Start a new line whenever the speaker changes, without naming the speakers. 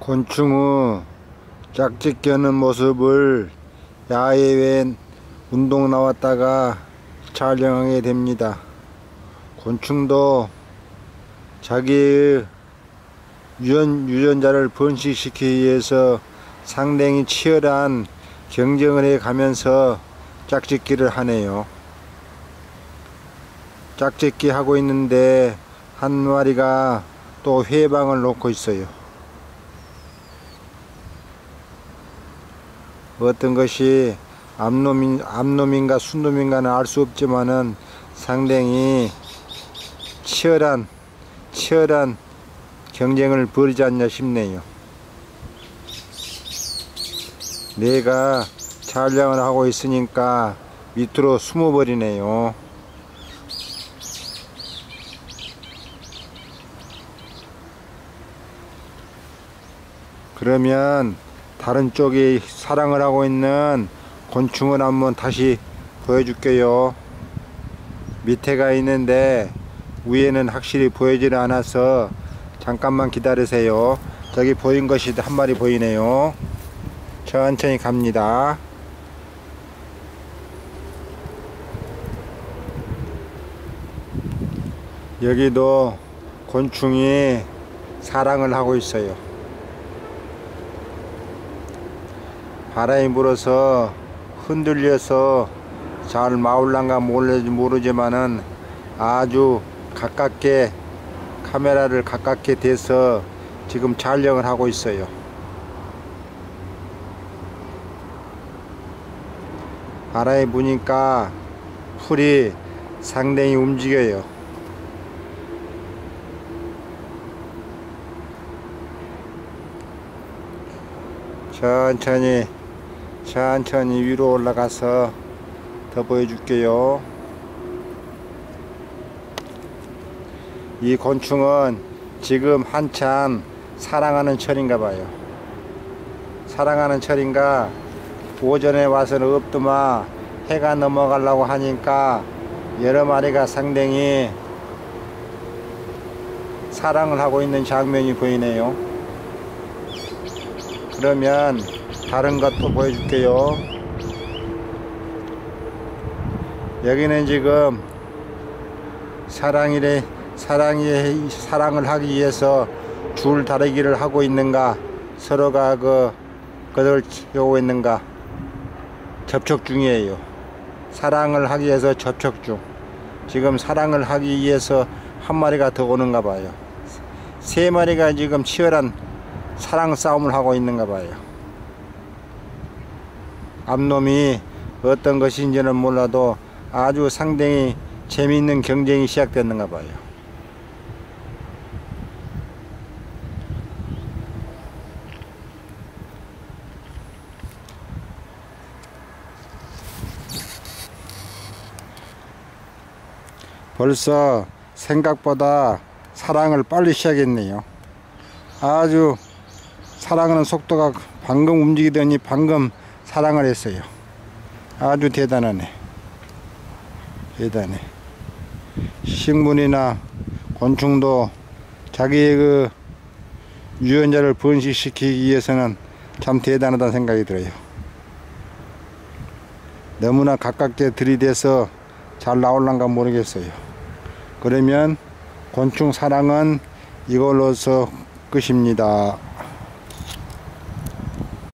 곤충의 짝짓 껴는 모습을 야외에 운동 나왔다가 촬영하게 됩니다. 곤충도 자기의 유전, 유전자를 번식시키기 위해서 상당히 치열한 경쟁을 해 가면서 짝짓기를 하네요. 짝짓기 하고 있는데 한 마리가 또 회방을 놓고 있어요. 어떤 것이 암놈인, 암놈인가 순놈인가는 알 수 없지만은 상당히 치열한, 치열한 경쟁을 벌이지 않냐 싶네요. 내가 촬영을 하고 있으니까 밑으로 숨어버리네요. 그러면 다른 쪽에 사랑을 하고 있는 곤충을 한번 다시 보여줄게요. 밑에가 있는데 위에는 확실히 보이질 않아서 잠깐만 기다리세요. 저기 보인 것이 한 마리 보이네요. 천천히 갑니다. 여기도 곤충이 사랑을 하고 있어요. 바람이 불어서 흔들려서 잘 마울란가 모르지만은 아주 가깝게 카메라를 가깝게 대서 지금 촬영을 하고 있어요. 바람이 부니까 풀이 상당히 움직여요. 천천히 천천히 위로 올라가서 더 보여줄게요. 이 곤충은 지금 한참 사랑하는 철인가 봐요. 사랑하는 철인가 오전에 와서는 없더만 해가 넘어가려고 하니까 여러 마리가 상당히 사랑을 하고 있는 장면이 보이네요. 그러면 다른 것도 보여줄게요. 여기는 지금 사랑이래 사랑이 사랑을 하기 위해서 줄 다르기를 하고 있는가 서로가 그 그들 하고 있는가 접촉 중이에요. 사랑을 하기 위해서 접촉 중. 지금 사랑을 하기 위해서 한 마리가 더 오는가 봐요. 세 마리가 지금 치열한 사랑 싸움을 하고 있는가 봐요. 앞놈이 어떤 것인지는 몰라도 아주 상당히 재미있는 경쟁이 시작됐는가 봐요. 벌써 생각보다 사랑을 빨리 시작했네요. 아주 사랑하는 속도가 방금 움직이더니 방금 사랑을 했어요. 아주 대단하네. 대단해. 식물이나 곤충도 자기의 그 유전자를 번식시키기 위해서는 참 대단하다는 생각이 들어요. 너무나 가깝게 들이대서 잘 나올란가 모르겠어요. 그러면 곤충 사랑은 이걸로서 끝입니다.